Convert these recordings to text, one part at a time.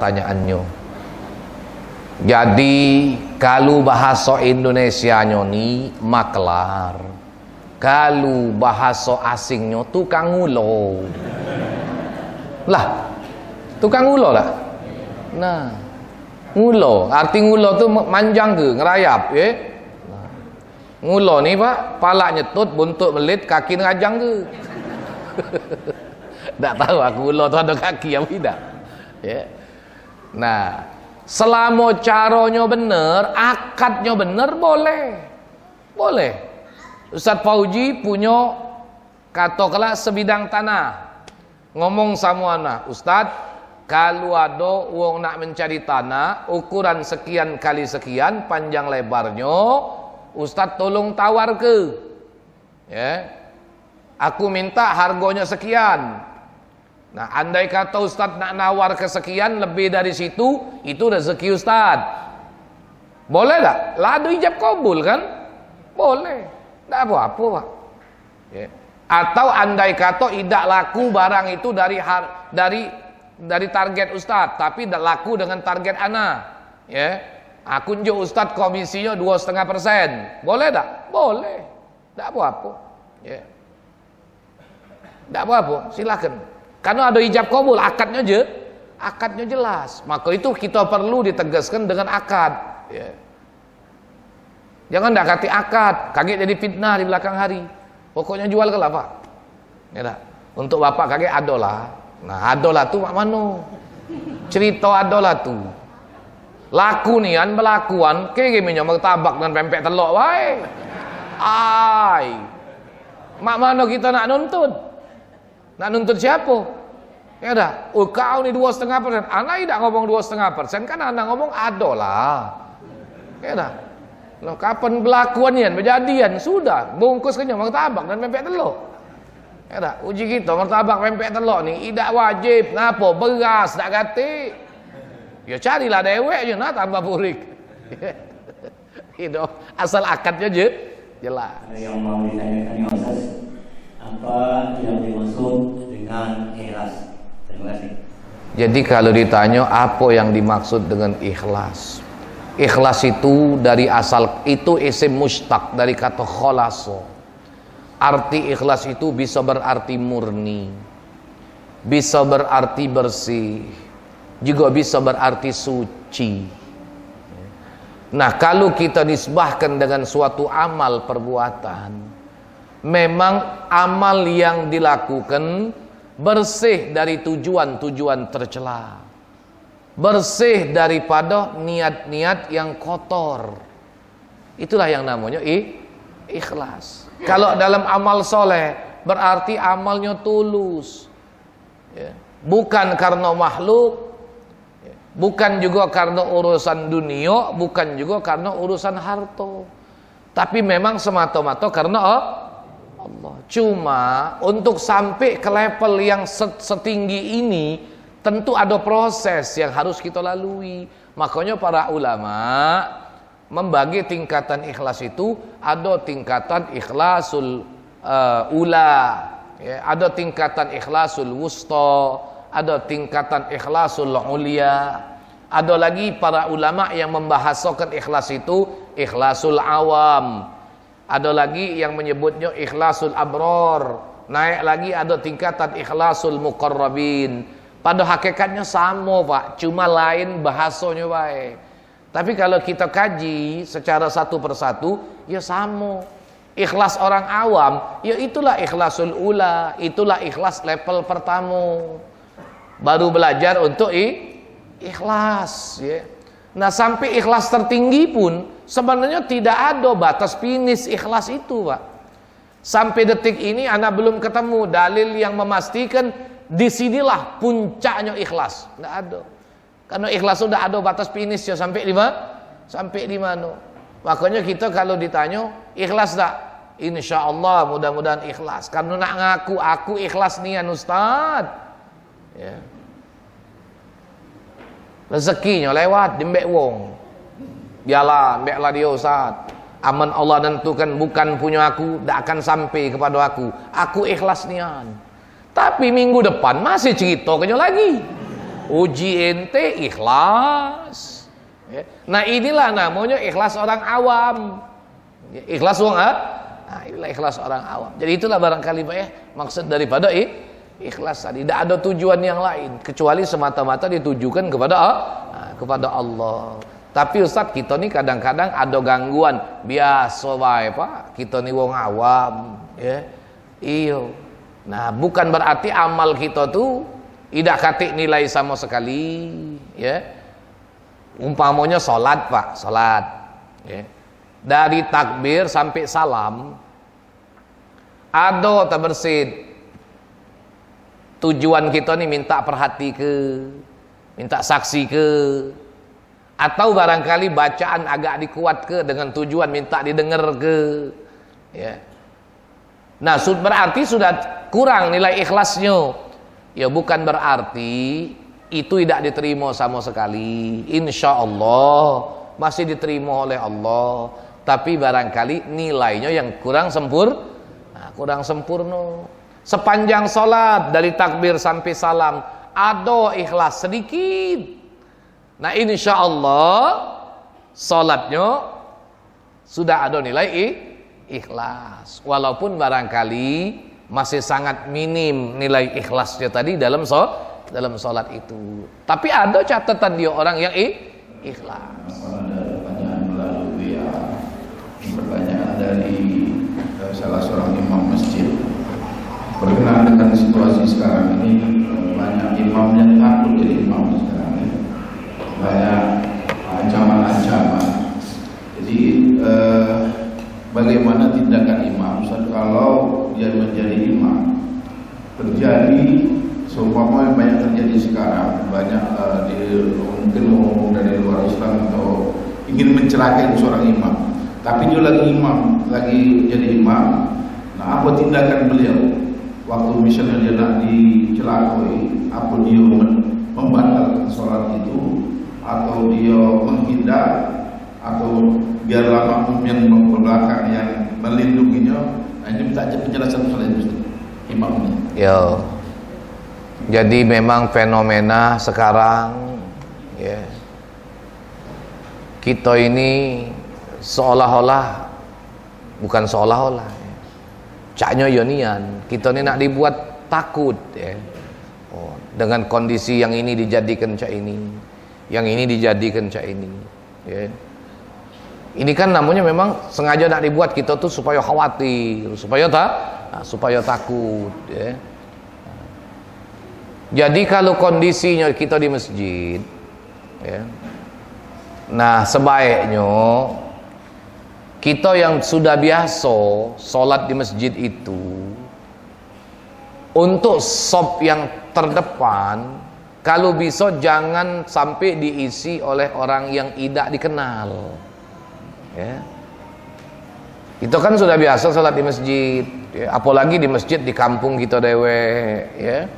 pertanyaannya. Jadi kalau bahasa Indonesia ni maklar. Kalau bahasa asingnya tukang ulo. Lah, tukang ulo lah. Nah, ngulo. Arti ngulo tu manjang ke, ngerayap, ya? Nah. Ngulo ni Pak, palak nyetut, buntut melit, kaki ngerajang ke? Tak tahu aku ulo tu ada kaki yang tidak. Ya. Nah, selama caranya benar, akadnya benar boleh. Boleh. Ustaz Fauji punya katakanlah sebidang tanah. Ngomong sama anak, Ustaz, kalau ada uang nak mencari tanah, ukuran sekian kali sekian, panjang lebarnya, Ustaz tolong tawar ke. Ya. Aku minta harganya sekian. Nah, andai kata Ustaz nak nawar ke sekian lebih dari situ, itu rezeki Ustaz. Boleh tak? Ada ijab kabul kan? Boleh. Tak apa-apa, Pak. Ya. Atau andai kata tidak laku barang itu dari har, dari dari target Ustaz, tapi tidak laku dengan target ana. Ya. Aku unjuk Ustaz komisinya dua setengah persen. Boleh tak? Boleh. Tak apa-apa. Ya. Tak apa-apa, silakan. Karena ada ijab kabul, akadnya je, akadnya jelas. Maka itu kita perlu ditegaskan dengan akad. Ya. Jangan dah kati akad, kaget jadi fitnah di belakang hari. Pokoknya jual ke lah pak. Ya dah. Untuk bapak kaget adolah. Nah adolah tu mak mano. Cerita adolah tu. Laku ni kan berlakuan, kege minyak martabak dan pempek telok wae. Ai. Mak mano kita nak nuntut? Nak nuntut siapa? Ya dah. Oh kau ni dua setengah persen. Anak tidak ngomong dua setengah persen kan anak ngomong adolah. Ya dah. Loh, kapan berlakuannya, berjadian? Sudah, bungkus kenyang martabak dan pempek telur. Ya tak? Uji kita martabak pempek telur ni tidak wajib. Kenapa? Beras tak ganti. Ya carilah dewek je nak tambah purik. Itu asal akadnya je jelas. Apa yang dimaksud dengan ikhlas Terima kasih Jadi kalau ditanya apa yang dimaksud dengan ikhlas? Ikhlas itu dari asal itu isim mustaq dari kata khalaso. Arti ikhlas itu bisa berarti murni. Bisa berarti bersih. Juga bisa berarti suci. Nah, kalau kita nisbahkan dengan suatu amal perbuatan, memang amal yang dilakukan bersih dari tujuan-tujuan tercela bersih daripada niat-niat yang kotor. Itulah yang namanya ikhlas. Kalau dalam amal soleh berarti amalnya tulus, ya. bukan karena makhluk, ya. bukan juga karena urusan dunia, bukan juga karena urusan harta, tapi memang semata-mata karena Allah. Cuma untuk sampai ke level yang setinggi ini tentu ada proses yang harus kita lalui. Makanya para ulama membagi tingkatan ikhlas itu ada tingkatan ikhlasul uh, ula, ya, ada tingkatan ikhlasul wusta, ada tingkatan ikhlasul ulia. Ada lagi para ulama yang membahasakan ikhlas itu ikhlasul awam. Ada lagi yang menyebutnya ikhlasul abror. Naik lagi ada tingkatan ikhlasul muqarrabin. Pada hakikatnya sama pak, cuma lain bahasanya baik. Tapi kalau kita kaji secara satu persatu, ya sama. Ikhlas orang awam, ya itulah ikhlasul ula, itulah ikhlas level pertama. Baru belajar untuk ikhlas. Ya. Nah sampai ikhlas tertinggi pun sebenarnya tidak ada batas finish ikhlas itu pak. Sampai detik ini anak belum ketemu dalil yang memastikan di sinilah puncaknya ikhlas. Tidak ada. Karena ikhlas sudah ada batas finish ya sampai lima, sampai di mana. Makanya kita kalau ditanya ikhlas tak? Insya Allah mudah-mudahan ikhlas. Karena nak ngaku aku ikhlas nian Ustaz. Ya. Rezekinya lewat di mbek wong. Biarlah mbeklah dia Ustaz. Aman Allah tentukan bukan punya aku, tak akan sampai kepada aku. Aku ikhlas nian. Tapi minggu depan masih cerita kenya lagi. Uji ente ikhlas. Ya. Nah inilah namanya ikhlas orang awam. Ya, ikhlas wong ah? Nah, inilah ikhlas orang awam. Jadi itulah barangkali Pak ya maksud daripada eh, ikhlas tadi. Tidak ada tujuan yang lain kecuali semata-mata ditujukan kepada nah, kepada Allah. Tapi Ustaz kita nih kadang-kadang ada gangguan biasa bae Pak. Kita nih wong awam ya. Iyo. Nah, bukan berarti amal kita tuh tidak katik nilai sama sekali ya. Umpamanya salat Pak, salat ya dari takbir sampai salam ada terbersit tujuan kita nih minta perhati ke minta saksi ke atau barangkali bacaan agak dikuat ke dengan tujuan minta didengar ke. Ya. Nah berarti sudah kurang nilai ikhlasnya. Ya bukan berarti itu tidak diterima sama sekali. Insya Allah masih diterima oleh Allah. Tapi barangkali nilainya yang kurang sempur nah, kurang sempurna. Sepanjang sholat dari takbir sampai salam ada ikhlas sedikit nah insya Allah sholatnya sudah ada nilai ikhlas. Walaupun barangkali masih sangat minim nilai ikhlasnya tadi dalam sholat dalam sholat itu. Tapi ada catatan dia orang yang ikhlas. Dari uh, salah seorang imam masjid. Berkenaan dengan situasi sekarang ini banyak imam yang takut jadi imam sekarang ini banyak ancaman-ancaman jadi uh, bagaimana tindakan imam Ustaz kalau dia menjadi imam terjadi seumpama banyak terjadi sekarang banyak uh, di, mungkin ngomong dari luar Islam atau ingin mencelakai seorang imam tapi dia lagi imam, lagi jadi imam. Nah, apa tindakan beliau? Waktu misalnya dia nak dicelakai, apa dia membatalkan sholat itu, atau dia menghindar, atau biarlah makmum yang belakang yang melindunginya. Nah, ini minta penjelasan soal itu, ini. Yo. Jadi memang fenomena sekarang ya kita ini seolah-olah bukan seolah-olah ya. caknya yonian kita ini nak dibuat takut ya oh, dengan kondisi yang ini dijadikan cak ini yang ini dijadikan cak ini. Ya. Ini kan namanya memang sengaja nak dibuat kita tuh supaya khawatir supaya tak nah, supaya takut ya. Jadi kalau kondisinya kita di masjid ya. Nah sebaiknya kita yang sudah biasa sholat di masjid itu untuk sop yang terdepan kalau bisa jangan sampai diisi oleh orang yang tidak dikenal. Ya. Itu kan sudah biasa sholat di masjid ya. apalagi di masjid di kampung kita dewe ya.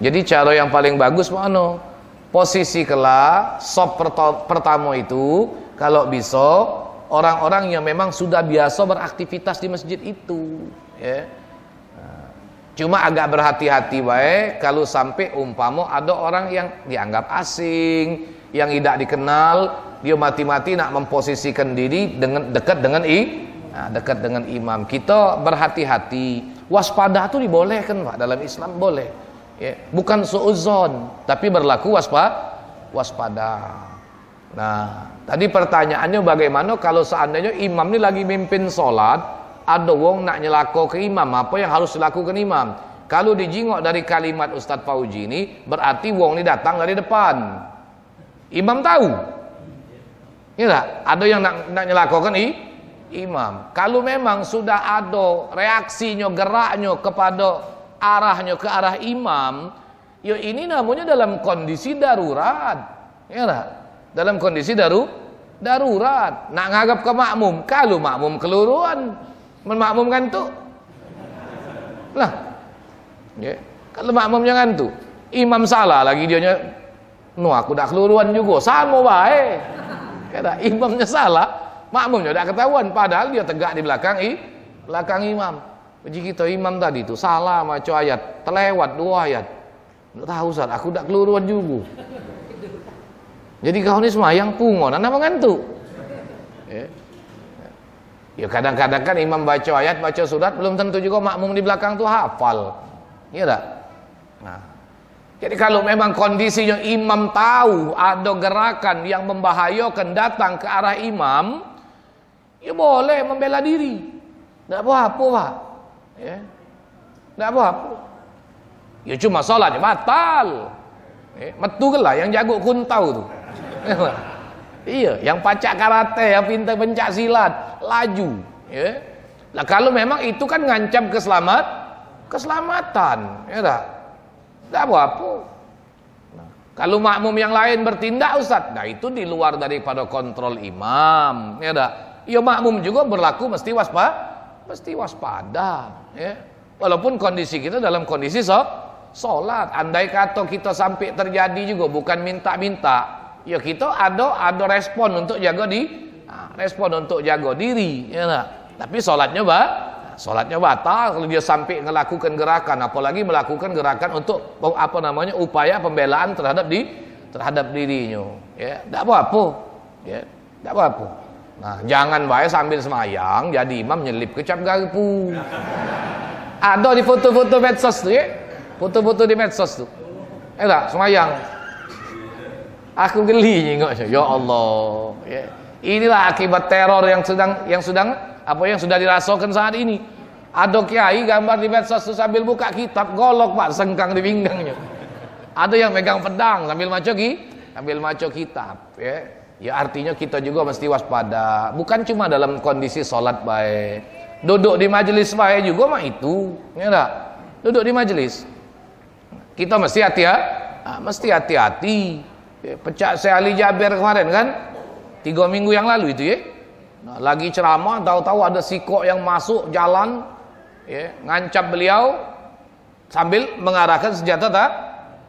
Jadi cara yang paling bagus mana posisi kela sop pertama itu kalau bisa orang-orang yang memang sudah biasa beraktivitas di masjid itu ya cuma agak berhati-hati baik kalau sampai umpama ada orang yang dianggap asing yang tidak dikenal dia mati-mati nak memposisikan diri dengan dekat dengan i nah, dekat dengan imam. Kita berhati-hati. Waspada itu dibolehkan pak dalam Islam boleh. Ya bukan suuzon tapi berlaku waspada waspada. Nah Tadi pertanyaannya bagaimana kalau seandainya imam ini lagi mimpin sholat, ada wong nak nyelako ke imam, apa yang harus dilakukan imam? Kalau dijingok dari kalimat Ustadz Fauji ini, berarti wong ini datang dari depan. Imam tahu. Ya Ada yang nak, nak nyelakokan i, imam. Kalau memang sudah ada reaksinya, geraknya kepada arahnya ke arah imam, ya ini namanya dalam kondisi darurat. Ya Dalam kondisi darurat darurat nak nganggap ke makmum kalau makmum keluruan Memakmum ngantuk. Lah. Ya. Kalau makmumnya ngantuk, imam salah lagi dia Nu aku dah keluruan juga sama baik. Kata imamnya salah, makmumnya dah ketahuan padahal dia tegak di belakang i belakang imam. Uji kita imam tadi tu salah macam ayat, terlewat dua ayat. Tak tahu Ustaz, aku dah keluruan juga. Jadi kau ni semayang pungon, apa ngantuk? Ya. Ya kadang-kadang kan imam baca ayat, baca surat, belum tentu juga makmum di belakang tu hafal. Iya tak? Nah, jadi kalau memang kondisinya imam tahu ada gerakan yang membahayakan datang ke arah imam, ya boleh membela diri. Tidak apa-apa, Pak. Ya. Apa-apa. Ya cuma solatnya batal. Ya, metu lah yang jago kuntau tu. Iya, yang pacak karate, yang pintar pencak silat, laju. Ya. Nah kalau memang itu kan ngancam keselamat, keselamatan, ya tak? Tidak apa-apa. Nah, kalau makmum yang lain bertindak Ustaz, nah itu di luar daripada kontrol imam, ya tak? Ya makmum juga berlaku mesti waspada, mesti waspada, ya. Walaupun kondisi kita dalam kondisi so, solat, andai kata kita sampai terjadi juga bukan minta-minta, ya kita ada ada respon untuk jaga di nah, respon untuk jaga diri ya tak? tapi sholatnya bah sholatnya batal. Kalau dia sampai melakukan gerakan apalagi melakukan gerakan untuk apa namanya upaya pembelaan terhadap di terhadap dirinya ya. Tidak apa-apa ya. Tidak apa-apa. Nah jangan baik sambil semayang jadi imam nyelip ke cap garpu. Ada di foto-foto medsos tu ya. Foto-foto di medsos tu. Eh tak? Semayang Aku geli nengoknya. Ya Allah. Ya. Inilah akibat teror yang sedang yang sedang apa yang sudah dirasakan saat ini. Ada kiai gambar di medsos sambil buka kitab golok pak sengkang di pinggangnya. Ada yang megang pedang sambil maco ki, sambil maco kitab. Ya. ya artinya kita juga mesti waspada. Bukan cuma dalam kondisi sholat baik. Duduk di majelis baik juga mah itu. Ya enggak? Duduk di majelis. Kita mesti hati-hati. Ah, mesti hati-hati Ya, pecah saya Ali Jabir kemarin kan? Tiga minggu yang lalu itu ya. Nah, lagi ceramah tahu-tahu ada sikok yang masuk jalan ya, ngancap beliau sambil mengarahkan senjata tak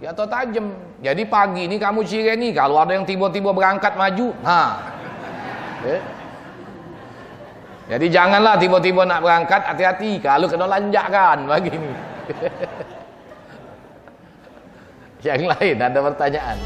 ya atau tajam. Jadi pagi ini kamu ciri ini kalau ada yang tiba-tiba berangkat maju nah. Ya. jadi janganlah tiba-tiba nak berangkat hati-hati kalau kena lanjakkan begini yang lain ada pertanyaan